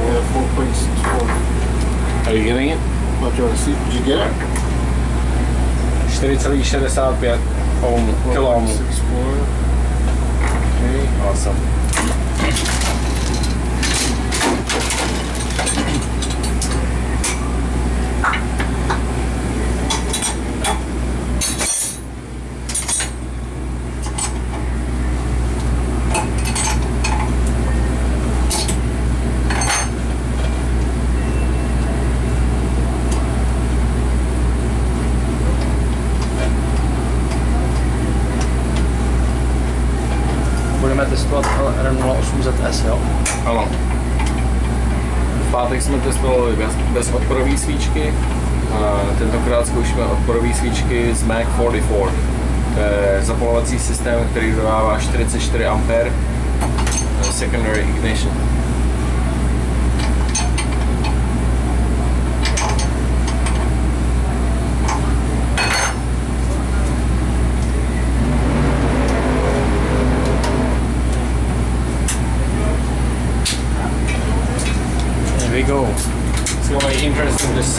Yeah, 4.64. Are you getting it? What do you want to see? Did you get it? 4,65 ohm, kilo ohm. 4.64. Okay. Awesome. Budeme testovat R08ZS, jo? Ano. V pátek jsme testovali bez, bez odporové svíčky. A tentokrát zkoušíme odporové svíčky z Mac 44. To je zapalovací systém, který dodává 44 A secondary ignition.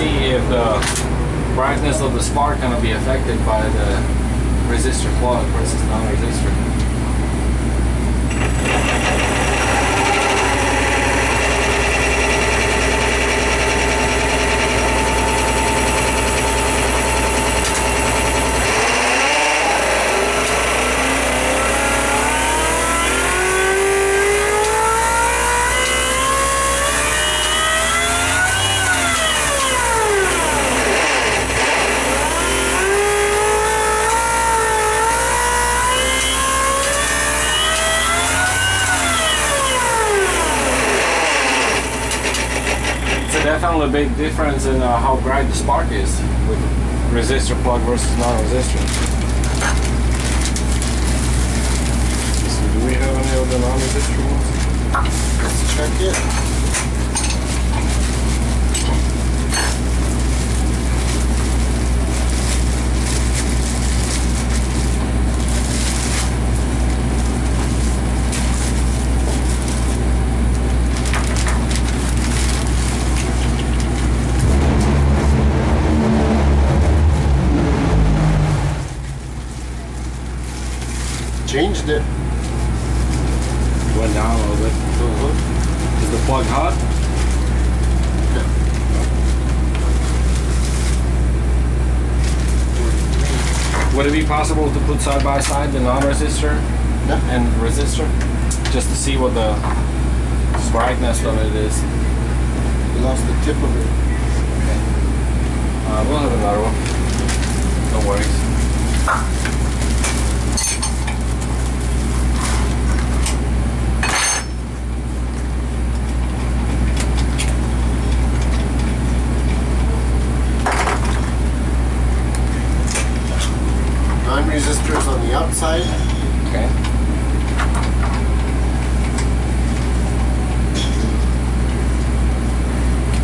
See if the brightness of the spark going to be affected by the resistor plug versus non-resistor. It's a big difference in uh, how bright the spark is with resistor plug versus non-resistor. So do we have any other non-resistor ones? Let's check it. Changed it. Went down a little bit. Is the plug hot? Would it be possible to put side by side the non-resistor Yeah. and resistor, just to see what the brightness of it is? We lost the tip of it. Uh, we'll have another one. No worries. Non-resistors on the outside. Okay.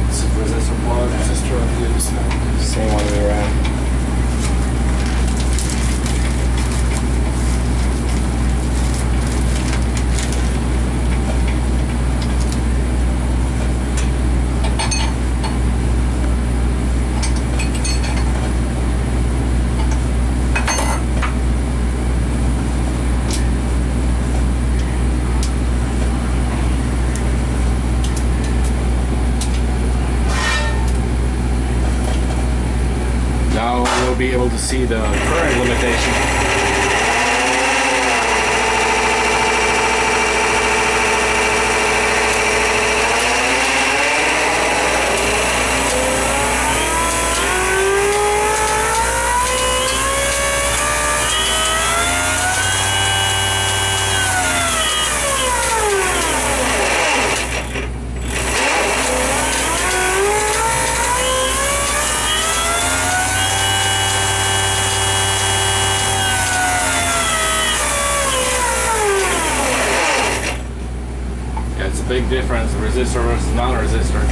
This is resistor plug. Resistor on the other side. Same one we were at. We'll be able to see the current limitation. Yeah, it's a big difference, resistor versus non-resistor.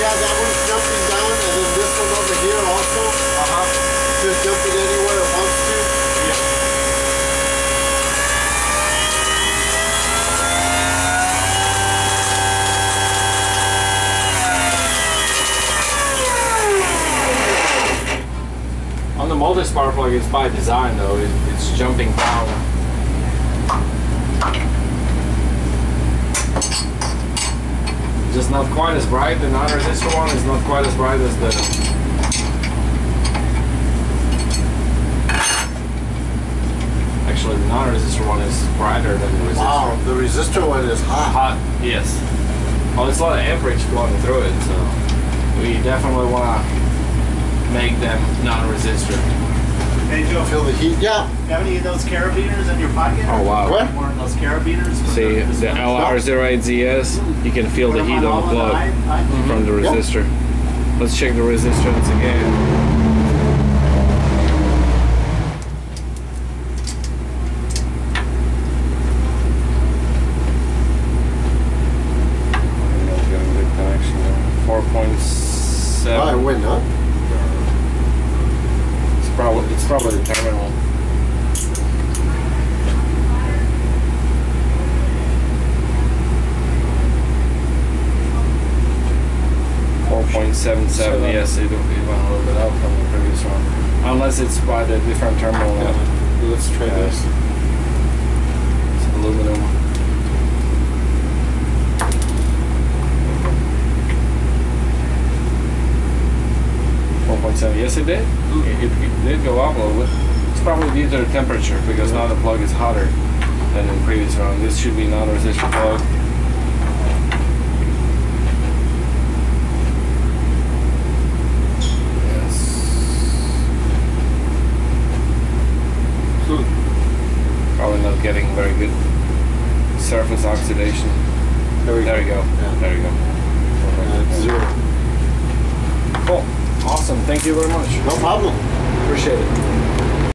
Yeah, that one's jumping down and then this one over here also. Uh-huh. Just dump it anywhere it wants to. Yeah. On the multi-spark plug, is by design though. It, it's jumping down. Just not quite as bright. The non-resistor one is not quite as bright as the Actually, the non-resistor one is brighter than the resistor. Wow, the resistor one is hot. Hot, yes. Well, it's a lot of amperage flowing through it, so we definitely want to make them non-resistor. Hey Joe, Feel the heat? Yeah. you have any of those carabiners in your pocket? Oh wow! What? One of those carabiners? See the- the LR08ZS, you can feel the heat on the plug high- high- from the Yep. resistor. Let's check the resistance again. Four point Why seven. went up? It's probably the terminal. Four point seven seven. Yes, it, went a little bit up from the previous one, unless it's by the different terminal. Yeah. Let's try Yeah. this. It's aluminum. Four point seven. Yes, it did. It, it, did go up a little bit. It's probably due to the temperature because now the plug is hotter than in the previous round. This should be non-resistant plug. Yes. Probably not getting very good surface oxidation. There we There you go. Yeah. There we go. Uh, zero. Cool. Awesome. Thank you very much. No problem. Appreciate it.